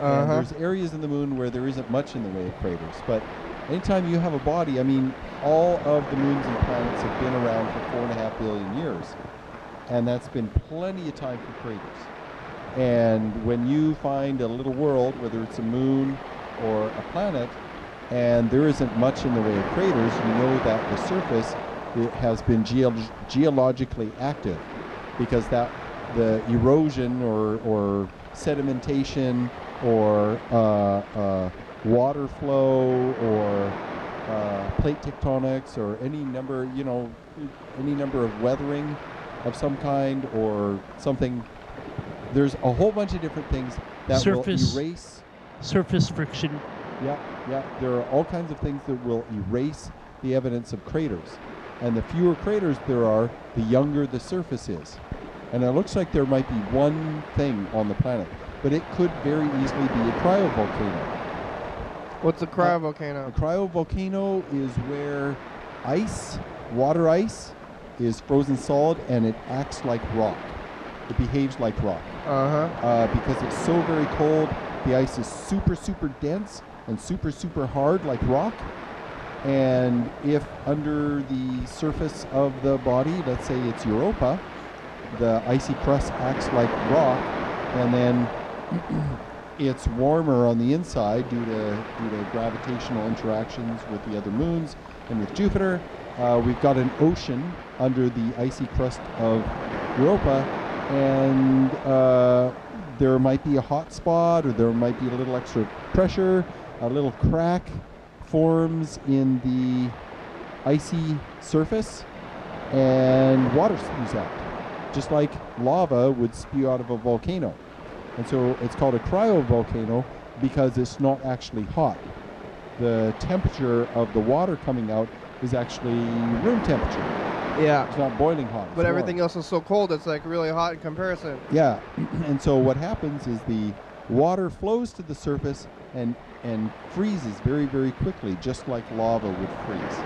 Uh-huh. there's areas in the moon where there isn't much in the way of craters. But anytime you have a body, I mean, all of the moons and planets have been around for four and a half billion years. And that's been plenty of time for craters. And when you find a little world, whether it's a moon or a planet, and there isn't much in the way of craters, you know that the surface it has been geolog- geologically active because that the erosion or, or sedimentation or uh, uh, water flow or uh, plate tectonics or any number, you know, any number of weathering of some kind or something. There's a whole bunch of different things that Surface. will erase. Surface friction. Yeah, yeah. There are all kinds of things that will erase the evidence of craters. And the fewer craters there are, the younger the surface is. And it looks like there might be one thing on the planet, but it could very easily be a cryovolcano. What's a cryovolcano? A cryovolcano? is where ice, water ice, is frozen solid and it acts like rock. It behaves like rock Uh huh. uh, because it's so very cold. The ice is super, super dense and super, super hard like rock. And if under the surface of the body, let's say it's Europa, the icy crust acts like rock, and then it's warmer on the inside due to due to gravitational interactions with the other moons and with Jupiter. Uh, we've got an ocean under the icy crust of Europa, and uh, there might be a hot spot, or there might be a little extra pressure. A little crack forms in the icy surface, and water spews out, just like lava would spew out of a volcano. And so it's called a cryovolcano because it's not actually hot. The temperature of the water coming out is actually room temperature. Yeah. It's not boiling hot. But everything warm. else is so cold, it's like really hot in comparison. Yeah, and so what happens is the water flows to the surface and and freezes very very quickly, just like lava would freeze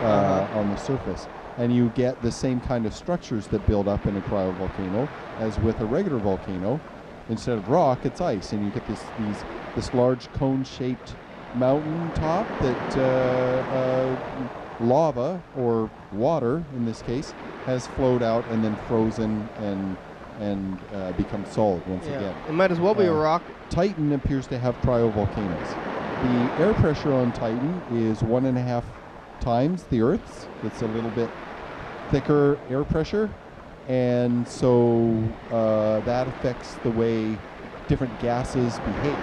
uh, Uh-huh. on the surface. And you get the same kind of structures that build up in a cryovolcano as with a regular volcano. Instead of rock, it's ice, and you get this these this large cone-shaped mountain top that uh, uh, lava or water, in this case, has flowed out and then frozen and and uh, become solid once Yeah. again. It might as well be a Uh, rock. Titan appears to have cryovolcanoes. The air pressure on Titan is one and a half times the Earth's. It's a little bit thicker air pressure, and so uh, that affects the way different gases behave.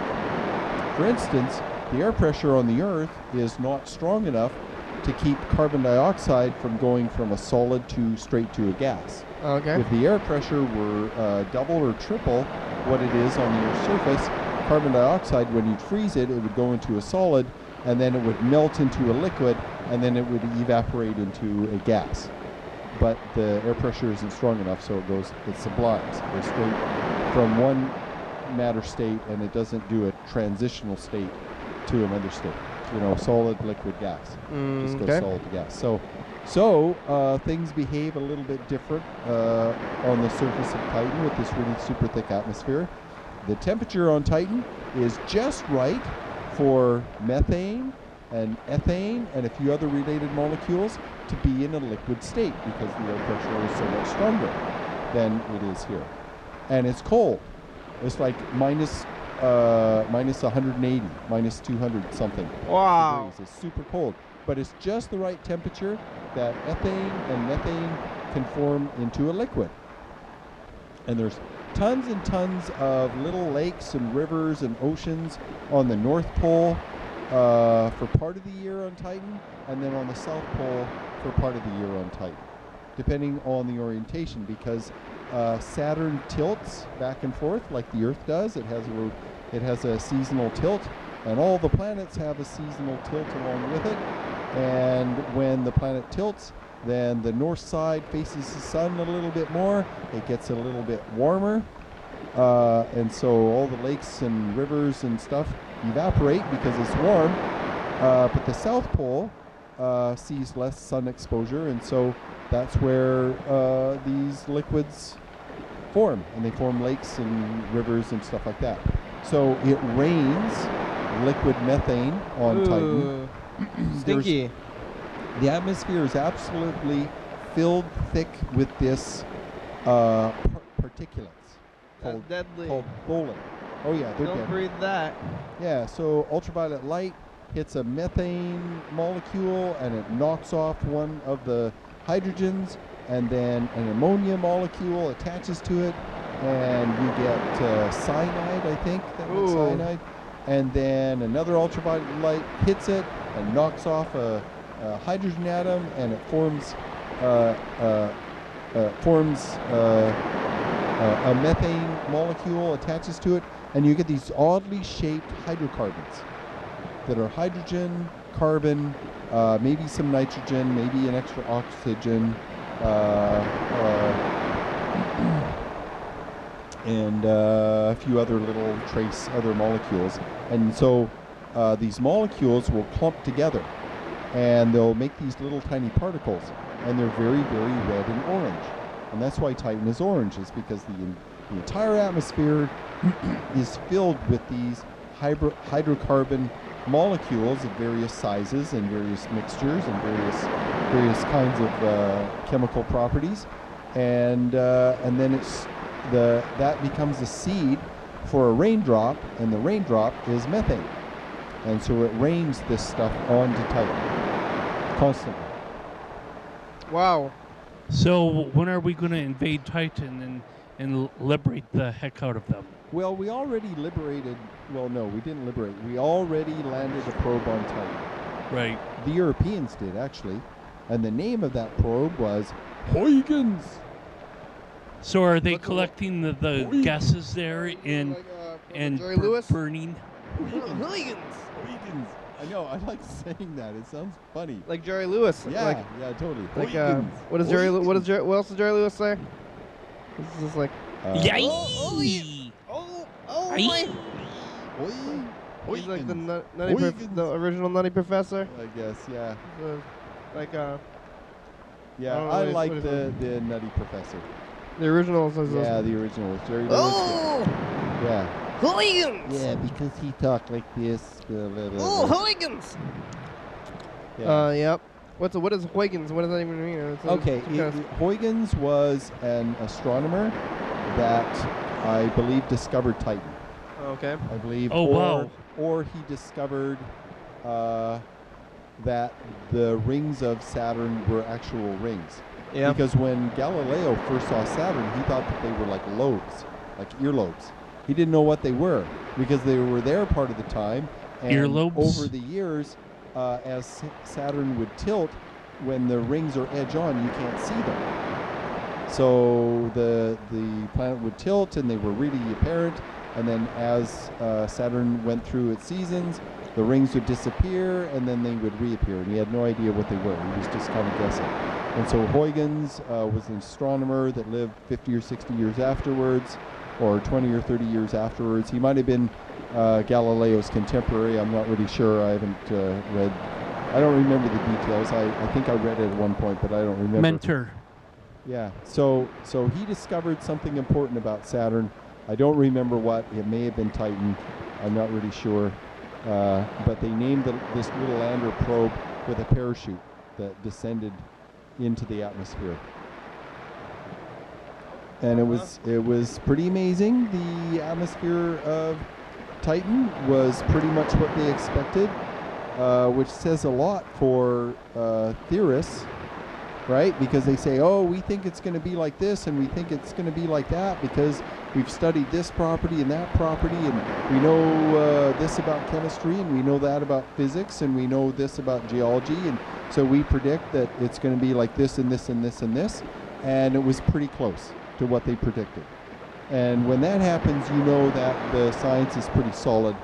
For instance, the air pressure on the Earth is not strong enough to keep carbon dioxide from going from a solid to straight to a gas. Okay. If the air pressure were uh, double or triple what it is on the Earth's surface, carbon dioxide, when you'd freeze it, it would go into a solid, and then it would melt into a liquid, and then it would evaporate into a gas. But the air pressure isn't strong enough, so it goes, it sublimes. It goes straight from one matter state, and it doesn't do a transitional state to another state. You know, solid, liquid, gas just Mm, goes okay. solid to gas. So, so uh, things behave a little bit different uh, on the surface of Titan with this really super thick atmosphere. The temperature on Titan is just right for methane and ethane and a few other related molecules, to be in a liquid state because the air pressure is so much stronger than it is here. And it's cold. It's like minus, uh, minus 180, minus 200 something Wow. degrees. It's super cold, but it's just the right temperature that ethane and methane can form into a liquid. And there's tons and tons of little lakes and rivers and oceans on the North Pole uh, for part of the year on Titan, and then on the South Pole for part of the year on Titan, depending on the orientation. Because uh, Saturn tilts back and forth like the Earth does. It has a it has a seasonal tilt, and all the planets have a seasonal tilt along with it. And when the planet tilts, then the north side faces the sun a little bit more. It gets a little bit warmer. Uh, and so all the lakes and rivers and stuff evaporate because it's warm. Uh, but the South Pole uh, sees less sun exposure, and so that's where uh, these liquids form, and they form lakes and rivers and stuff like that. So it rains liquid methane on Titan. Ooh. There's- Stinky. the atmosphere is absolutely filled thick with this uh, par- particulates That's called, deadly. called tholin. Oh yeah, they're Don't deadly. breathe that. Yeah, so ultraviolet light hits a methane molecule and it knocks off one of the hydrogens, and then an ammonia molecule attaches to it, and you get uh, cyanide, I think, that Ooh. cyanide. And then another ultraviolet light hits it and knocks off a, a hydrogen atom, and it forms uh, uh, uh, forms uh, uh, a methane molecule attaches to it, and you get these oddly shaped hydrocarbons that are hydrogen, carbon, uh, maybe some nitrogen, maybe an extra oxygen, uh, uh, and uh, a few other little trace other molecules. And so uh, these molecules will clump together, and they'll make these little tiny particles, and they're very, very red and orange. And that's why Titan is orange, is because the, the entire atmosphere is filled with these hydro- hydrocarbon molecules of various sizes and various mixtures and various various kinds of uh, chemical properties, and uh, and then it's the that becomes a seed for a raindrop, and the raindrop is methane, and so it rains this stuff onto Titan constantly. Wow. So when are we going to invade Titan and and liberate the heck out of them? Well, we already liberated. Well, no, we didn't liberate. We already landed a probe on Titan. Right. The Europeans did actually, and the name of that probe was Huygens. So are they Look at what- collecting the, the gases there and Like, uh, and Jerry bur- Lewis? burning? Hooligans. Huygens. I know. I like saying that. It sounds funny. Like Jerry Lewis. Yeah, Like, yeah, totally. like uh, Huygens. what does Jerry? Lu- What does Jerry? What else does Jerry Lewis say? This is just like. Uh, Yay! Oh, oh Aye. my! Huy- He's like the, Huygens. nut, nutty prof- Huygens. the original Nutty Professor. I guess, yeah. Uh, like uh, Yeah, don't know I what he's- like what the, the Nutty Professor. The original. Says Yeah, the original was Jerry Lewis. Oh, Yeah. hooligans! Yeah, because he talked like this. blah, blah, blah, Oh, blah. hooligans! Yeah. Uh, yep. What's a, what is Huygens? What does that even mean? It's Okay, it's he- kind of- Huygens was an astronomer that I believe discovered Titan. okay. I believe. Oh, or, wow. Or he discovered uh, that the rings of Saturn were actual rings. Yeah. Because when Galileo first saw Saturn, he thought that they were like lobes, like earlobes. He didn't know what they were because they were there part of the time. And Earlobes? Over the years, uh, as Saturn would tilt, when the rings are edge on, you can't see them. So the the planet would tilt, and they were really apparent. And then as uh, Saturn went through its seasons, the rings would disappear, and then they would reappear. And he had no idea what they were. He was just kind of guessing. And so Huygens uh, was an astronomer that lived 50 or 60 years afterwards, or 20 or 30 years afterwards. He might have been uh, Galileo's contemporary. I'm not really sure. I haven't uh, read. I don't remember the details. I, I think I read it at one point, but I don't remember. Mentor. Yeah. So so he discovered something important about Saturn. I don't remember what. It may have been Titan. I'm not really sure. Uh, but they named the, this little lander probe with a parachute that descended into the atmosphere. And it was it was pretty amazing. The atmosphere of Titan was pretty much what they expected, uh, which says a lot for uh, theorists, right? Because they say, "Oh, we think it's going to be like this, and we think it's going to be like that because we've studied this property and that property, and we know uh, this about chemistry, and we know that about physics, and we know this about geology, and so we predict that it's going to be like this and this and this and this." And it was pretty close to what they predicted. And when that happens, you know that the science is pretty solid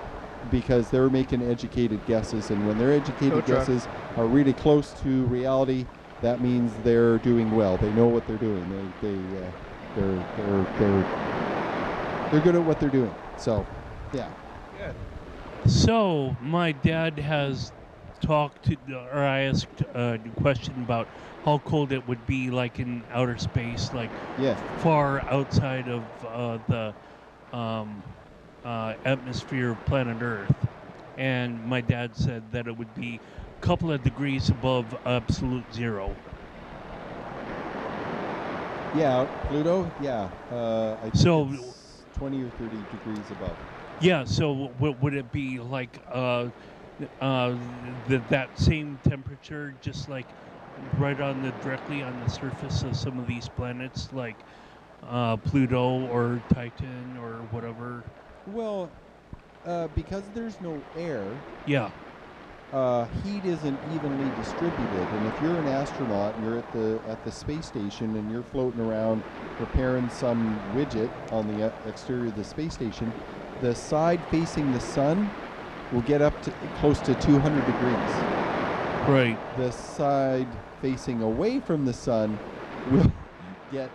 because they're making educated guesses. And when their educated Go truck. guesses are really close to reality, that means they're doing well. They know what they're doing. They, they, uh, they're, they're, they're, they're good at what they're doing. So, yeah. Good. So my dad has talked to, or I asked a question about how cold it would be, like in outer space, like Yeah. far outside of uh, the um, uh, atmosphere of planet Earth. And my dad said that it would be couple of degrees above absolute zero. Yeah, Pluto, yeah. Uh, So- 20 or 30 degrees above. Yeah. So w- would it be like uh, uh, th- that same temperature, just like right on the directly on the surface of some of these planets, like uh, Pluto or Titan or whatever? Well, uh, because there's no air, Yeah. Uh, heat isn't evenly distributed. And if you're an astronaut and you're at the at the space station and you're floating around repairing some widget on the uh, exterior of the space station, the side facing the sun will get up to close to 200 degrees. Right. The side facing away from the sun will get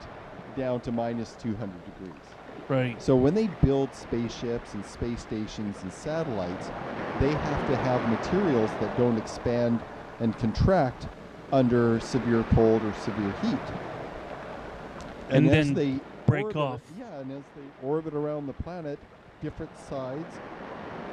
down to minus 200 degrees. Right. So when they build spaceships and space stations and satellites, they have to have materials that don't expand and contract under severe cold or severe heat. And as then they break orbit- off. Yeah, and as they orbit around the planet, different sides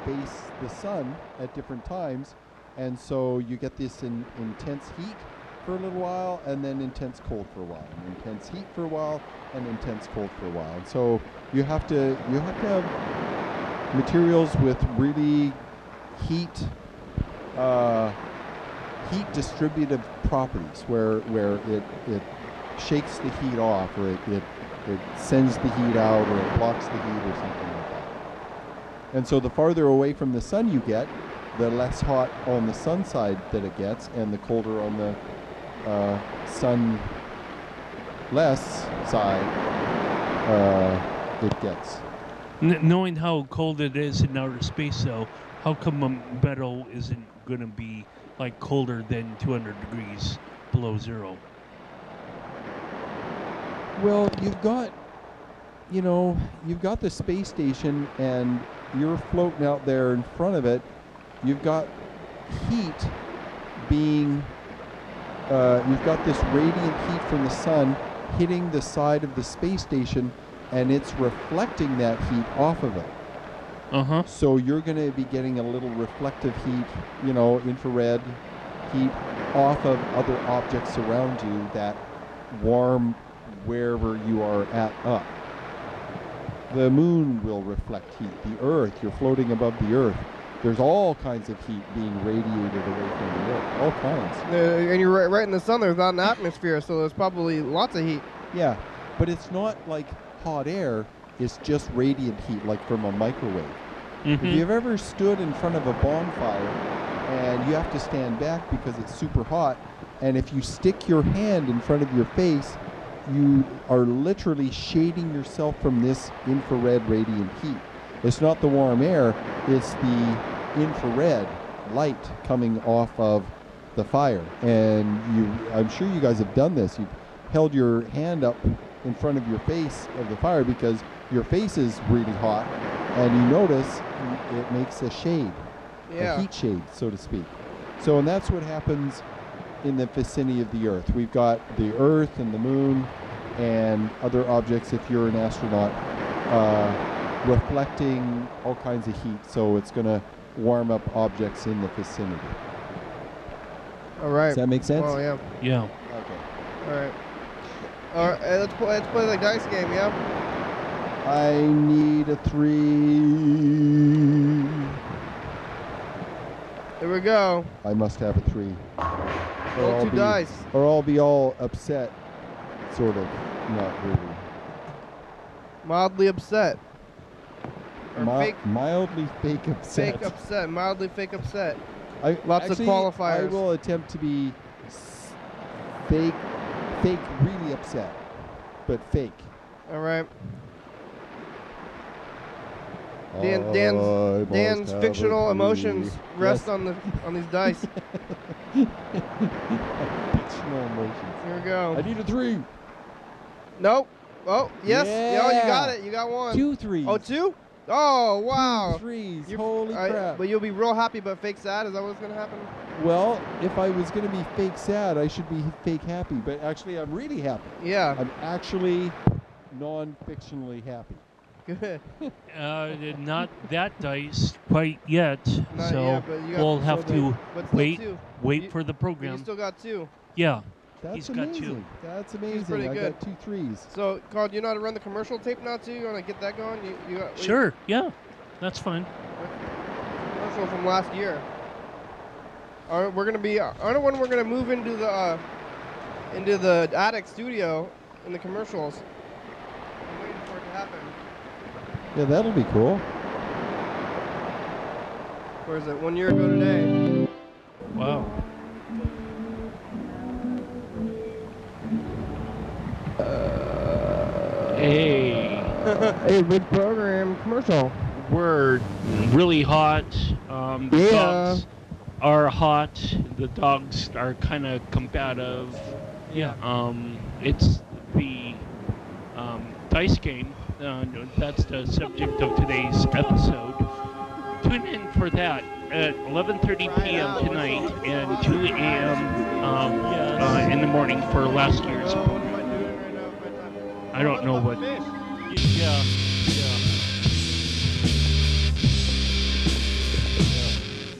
face the sun at different times, and so you get this in, intense heat for a little while, and then intense cold for a while, and intense heat for a while, and intense cold for a while. And so you have to you have to have materials with really heat uh, heat distributive properties where where it it shakes the heat off or it, it it sends the heat out or it blocks the heat or something like that. And so the farther away from the sun you get, the less hot on the sun side that it gets, and the colder on the uh, sun less side uh, it gets. N- knowing how cold it is in outer space, though, how come a metal isn't going to be like colder than 200 degrees below zero? Well, you've got, you know, you've got the space station, and you're floating out there in front of it. You've got heat being, uh, you've got this radiant heat from the sun hitting the side of the space station, and it's reflecting that heat off of it. Uh huh. So you're going to be getting a little reflective heat, you know, infrared heat off of other objects around you that warm wherever you are at up. The moon will reflect heat. The earth, you're floating above the earth. There's all kinds of heat being radiated away from the earth. All kinds. Uh, and you're right, right in the sun. There's not an atmosphere, so there's probably lots of heat. Yeah, but it's not like hot air. It's just radiant heat, like from a microwave. If Mhm. you've ever stood in front of a bonfire and you have to stand back because it's super hot, and if you stick your hand in front of your face, you are literally shading yourself from this infrared radiant heat. It's not the warm air, it's the infrared light coming off of the fire. And you I'm sure you guys have done this. You've held your hand up in front of your face of the fire because your face is really hot and you notice it makes a shade, Yeah. a heat shade, so to speak. So, and that's what happens in the vicinity of the Earth. We've got the Earth and the Moon and other objects, if you're an astronaut, uh, reflecting all kinds of heat. So it's going to warm up objects in the vicinity. All right. Does that make sense? Oh, yeah. Yeah. Okay. All right. All right. Let's play. Let's play the dice game. Yeah. I need a three. Here we go. I must have a three. Or I'll two be- dice. Or I'll be all upset. Sort of. Not really. Mildly upset. Mi- fake, mildly fake upset. fake upset. Mildly fake upset. I, Lots of qualifiers. I will attempt to be s- fake, fake, really upset, but fake. All right. Dan, Dan's Dan's fictional emotions rest Yes. on the on these dice. Fictional emotions. Here we go. I need a three. Nope. Oh yes. Yeah. Oh, you got it. You got one. Two threes. Oh, two? Oh, wow. Two threes. You- Holy I- crap. But you'll be real happy but fake sad. Is that what's gonna happen? Well, if I was going to be fake sad, I should be fake happy. But actually, I'm really happy. Yeah. I'm actually non-fictionally happy. Good. Uh, not that dice quite yet. Not so yet, but you got- we'll have the- to wait, two. wait You- for the program. You still got two. yeah. That's He's got two. amazing. That's amazing. pretty I good. got two threes. So, Carl, do you know how to run the commercial tape now too? You want to get that going? You, you got, Sure. Yeah. That's fine. Commercial from last year. All right, we're gonna be. I don't know when we're gonna move into the uh, into the attic studio in the commercials. I'm waiting for it to happen. Yeah, that'll be cool. Where is it? One year ago today. Wow. Hey. hey, big program commercial. We're really hot. Um, the Yeah. dogs are hot. The dogs are kind of combative. Yeah. Um, it's the um, dice game. Uh, that's the subject of today's episode. Tune in for that at 11:30 p.m. tonight and 2 a.m. Um, uh, in the morning for last year's. I don't know what. Yeah.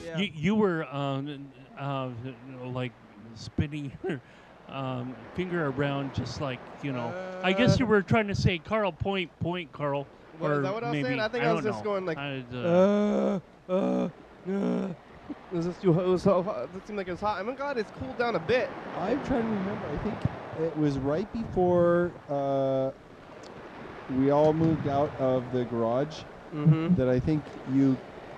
Yeah. You, you were um, uh, like spinning your um, finger around, just like you know. I guess you were trying to say, Carl, point, point, Carl. What, or is that what I was maybe, saying? I think I, was just know. going like. I, uh, Uh, uh, uh. It was just too hot. It was so hot. It seemed like it was hot. I'm glad it's cooled down a bit. I'm trying to remember. I think it was right before uh, we all moved out of the garage Mm-hmm. that I think you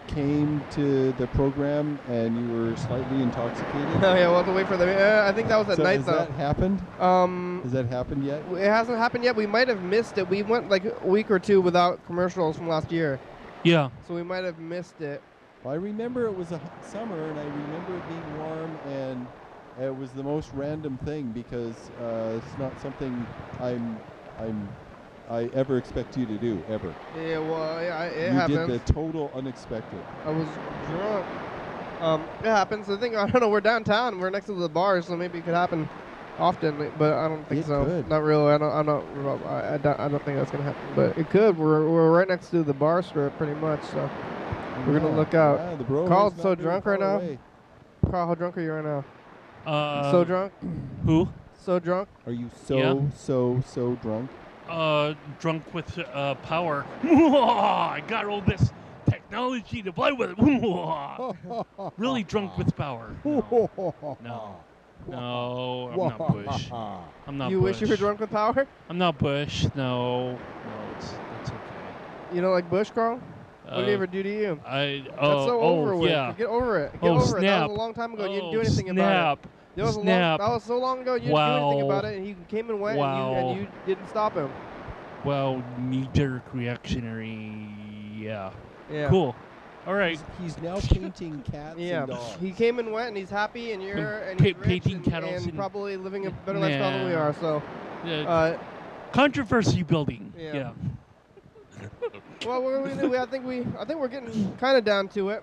came to the program and you were slightly intoxicated. Oh yeah, we'll have to wait for the. Uh, I think that was at so night has though. that happened? um, Has that happened yet? it hasn't happened yet. We might have missed it. We went like a week or two without commercials from last year, yeah. so we might have missed it. I remember it was a summer, and I remember it being warm, and it was the most random thing because uh, it's not something I'm I'm I ever expect you to do ever. Yeah, well, yeah, I- it you happens. did the total unexpected. I was drunk. Um, it happens. The thing, I don't know. We're downtown. We're next to the bar, so maybe it could happen often, but I don't think It so. could. Not really. I don't. I'm not. I, I, don't, I don't think that's gonna happen, but it could. We're we're right next to the bar strip, pretty much. So, We're gonna look out. yeah, Carl's so drunk right now. Carl, how drunk are you right now? Uh, so drunk. Who? So drunk. Are you so Yeah. so so drunk? Uh, drunk with uh, power. I got all this technology to play with. really drunk with power. No, no, no I'm not Bush. I'm not you Bush. wish you were drunk with power? I'm not Bush. No, no, it's, it's okay. You don't like Bush, Carl? What did he Uh, ever do to you? I That's oh, so oh over with. yeah. Get over it. Get Oh, over it. That was a long time ago. and you didn't Oh, do anything about it. Snap. That was, a long, that was so long ago. You didn't do anything Wow. about it, and he came and went, Wow. and, you, and you didn't stop him. Well, knee-jerk reactionary. Yeah. Yeah. Cool. All right. He's, he's now painting cats Yeah. and dogs. He came and went, and he's happy, and you're and Pa- he's rich painting and, and and- probably living a better lifestyle than we are. So, Uh, uh, controversy building. Yeah. yeah. well, we? We- I think we, I think we're getting kind of down to it.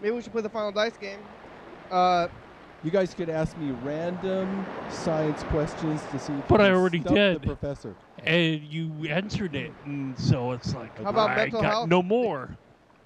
Maybe we should play the final dice game. Uh, You guys could ask me random science questions to see if But you I already did. the professor. and you answered it, and so it's like How about I mental got health? no more.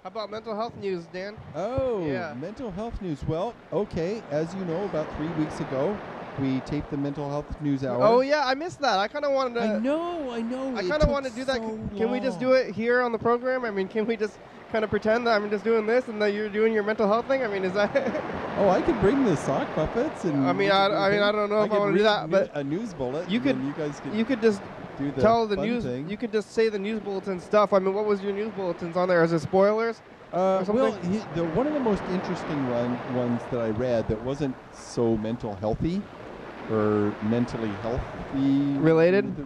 how about mental health news, Dan? Oh, Yeah. mental health news. Well, okay, as you know, about three weeks ago, We taped the mental health news hour. Oh yeah, I missed that. I kind of wanted to. I know, I know. I kind of want to do that. so C- can we just do it here on the program? I mean, can we just kind of pretend that I'm just doing this and that you're doing your mental health thing? I mean, is that? Oh, I could bring the sock puppets and. I mean, I, I mean, I don't know if I want to do that, but a news bullet. you could. You guys could. You could just do the tell the news. thing. You could just say the news bulletin stuff. I mean, what was your news bulletins on there? Is it spoilers? Uh, well, he, the, one of the most interesting run, ones that I read that wasn't so mental healthy or mentally healthy Related?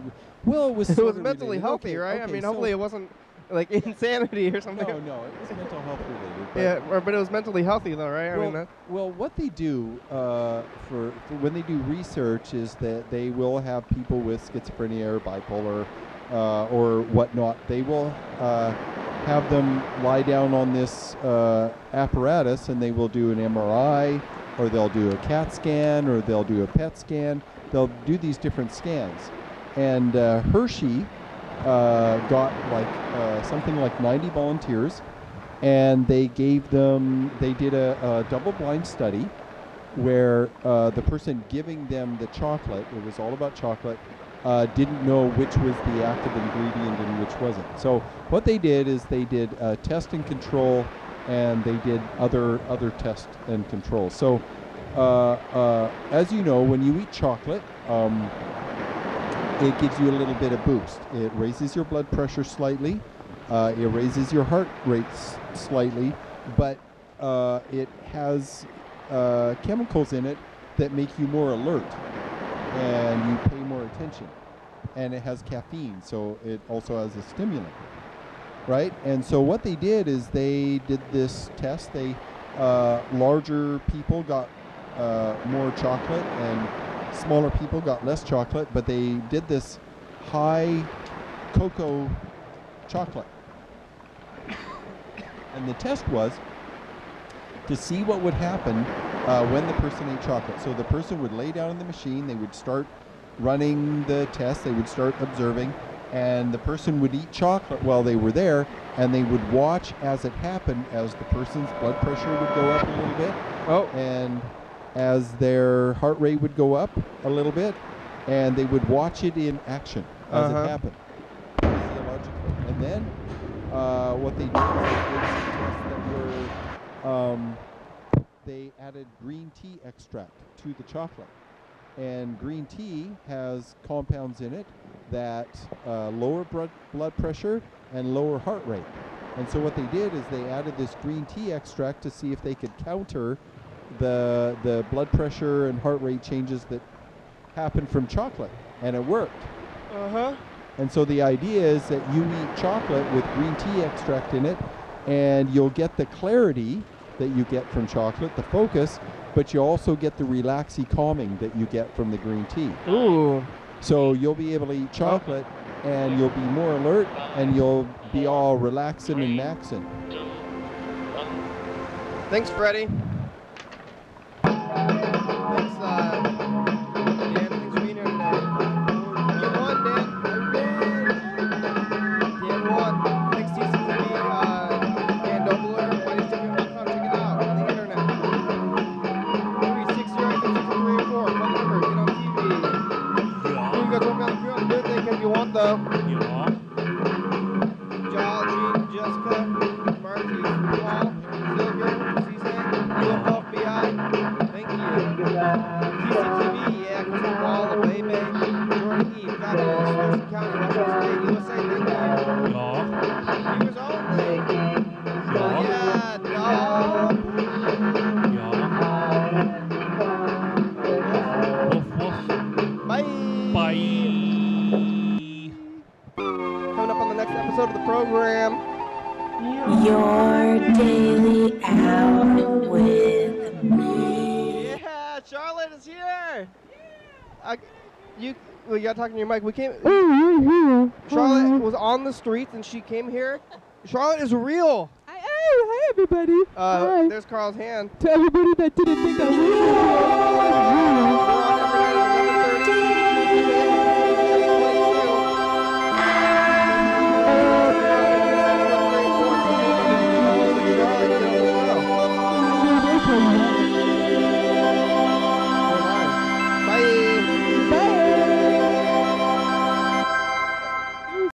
Well, it was. it was mentally related. healthy, Okay, right? I mean, so- hopefully it wasn't like insanity or something. No, no, it was mental health related. But Yeah, or, but it was mentally healthy though, right? I well, mean, well, what they do uh, for, for when they do research is that they will have people with schizophrenia or bipolar uh, or whatnot. They will uh, have them lie down on this uh, apparatus, and they will do an MRI, or they'll do a CAT scan, or they'll do a PET scan. They'll do these different scans, and uh, Hershey uh, got like uh, something like 90 volunteers and they gave them they did a, a double blind study where uh, the person giving them the chocolate it was all about chocolate uh, didn't know which was the active ingredient and which wasn't. So what they did is they did uh, test and control and they did other other test and control. So uh, uh, as you know when you eat chocolate um, it gives you a little bit of boost. It raises your blood pressure slightly. Uh, it raises your heart rate slightly, but uh, it has uh, chemicals in it that make you more alert and you pay more attention. And it has caffeine, so it also has a stimulant, right? And so what they did is they did this test. They uh, larger people got uh, more chocolate and smaller people got less chocolate, but they did this high cocoa chocolate. and the test was to see what would happen uh, when the person ate chocolate. So the person would lay down in the machine, they would start running the test, they would start observing, and the person would eat chocolate while they were there, and they would watch as it happened as the person's blood pressure would go up a little bit. Oh. And as their heart rate would go up a little bit, and they would watch it in action as Uh-huh. it happened. And then uh, what they did was they tests that were um, they added green tea extract to the chocolate. And green tea has compounds in it that uh, lower blood pressure and lower heart rate. And so what they did is they added this green tea extract to see if they could counter the the blood pressure and heart rate changes that happen from chocolate, and it worked. uh huh. And so the idea is that you eat chocolate with green tea extract in it, and you'll get the clarity that you get from chocolate, the focus, but you also get the relaxy calming that you get from the green tea. Ooh. So you'll be able to eat chocolate, and you'll be more alert, and you'll be all relaxing and maxing. Thanks, Freddie. Talking to your mic. We came. Charlotte was on the streets and she came here. Charlotte is real. I am. Hi, everybody. Uh, Hi. there's Carl's hand. To everybody that didn't think I was.